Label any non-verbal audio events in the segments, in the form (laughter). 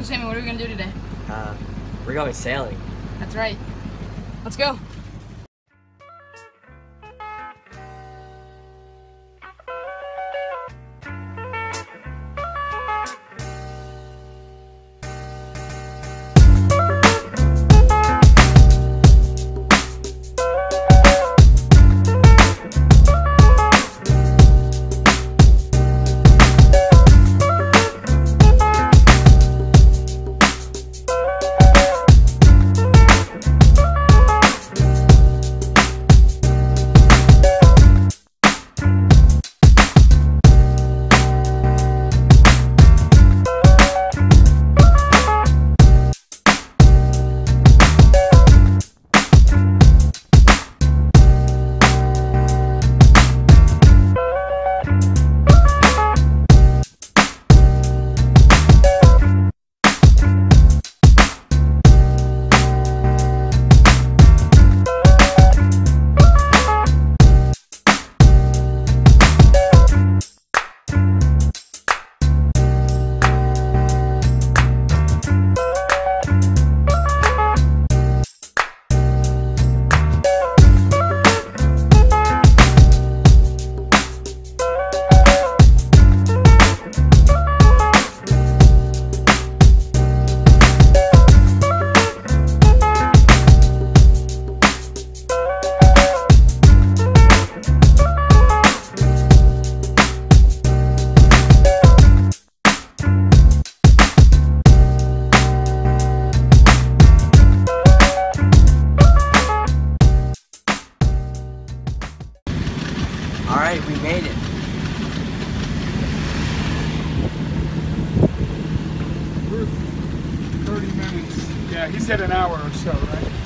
So Sammy, what are we gonna do today? Uh, we're going sailing. That's right. Let's go. Right, we made it. We're 30 minutes. Yeah, he said an hour or so, right?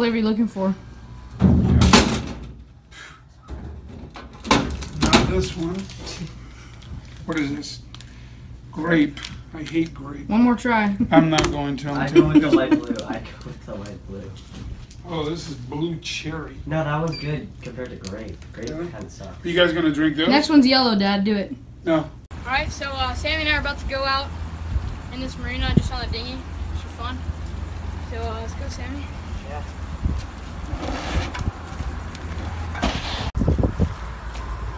Flavor are you looking for? Not this one. What is this? Grape. I hate grape. One more try. I'm not going to. I I'm go with the light blue. I go with the light blue. Oh, this is blue cherry. No, that was good compared to grape. Grape Really? kind of sucks. Are you guys gonna drink those? Next one's yellow, Dad. Do it. No. Alright, so uh, Sammy and I are about to go out in this marina just on the dinghy. Just for fun. So uh, let's go, Sammy. Yeah.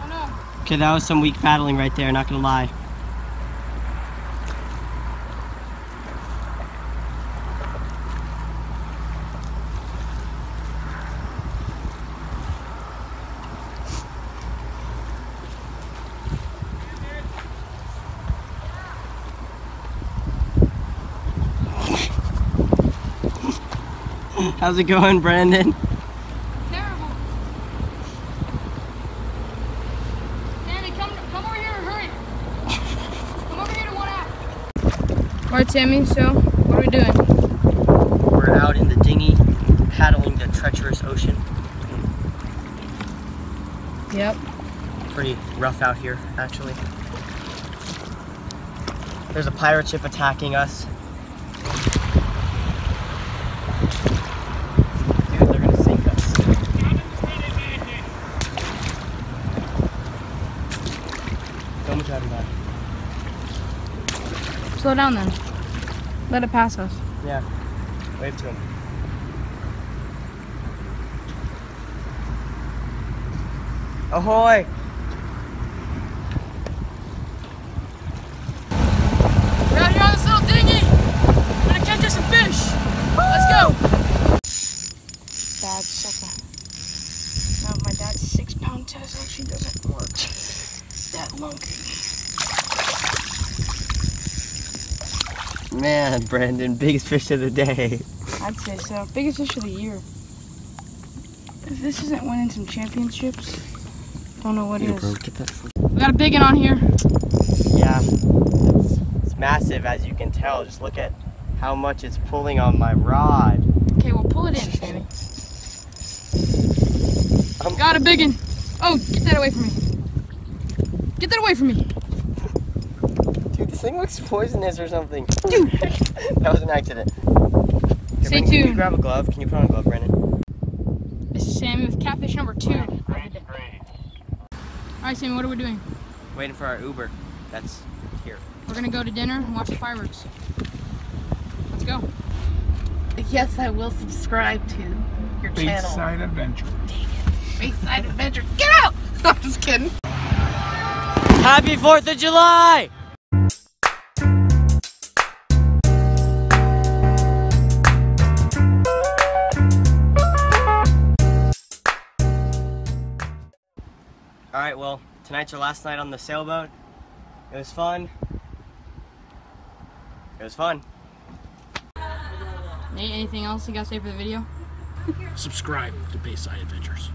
Oh no. Okay, that was some weak paddling right there. Not gonna lie. (laughs) How's it going, Brandon? Alright, Sammy, so what are we doing? We're out in the dinghy, paddling the treacherous ocean. Yep. Pretty rough out here, actually. There's a pirate ship attacking us. Dude, they're gonna sink us. Don't be driving by. Slow down then. Let it pass us. Yeah. Wave to him. Ahoy! We're out here on this little dinghy. We're gonna catch us some fish. Let's go. Bad sucker. Now my dad's six pound test actually doesn't work. That monkey. Man, Brandon, biggest fish of the day. I'd say so. Biggest fish of the year. If this isn't winning some championships, don't know what Here, is. bro, get that. foot- We got a big one on here. Yeah, it's, it's massive as you can tell. Just look at how much it's pulling on my rod. Okay, well pull it in, Sammy. I'm- um, Got a big one. Oh, get that away from me. Get that away from me. Dude, this thing looks poisonous or something. (laughs) that was an accident. Here, Stay Brandon, Can you tuned. grab a glove? Can you put on a glove, Brandon? This is Sammy with catfish number two. of. All right, Sam, what are we doing? Waiting for our Uber. That's here. We're gonna go to dinner and watch the fireworks. Let's go. Yes, I will subscribe to your channel. Bayside Adventure. Bayside Adventures. Get out! (laughs) I'm just kidding. Happy 4th of July! Alright, well, tonight's your last night on the sailboat. It was fun. It was fun. Nate, anything else you gotta say for the video? subscribe to Bayside Adventures.